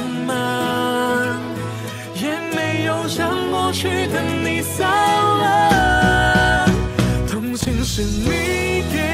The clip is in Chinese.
浪漫，也没有让过去的你散了。同情是你给。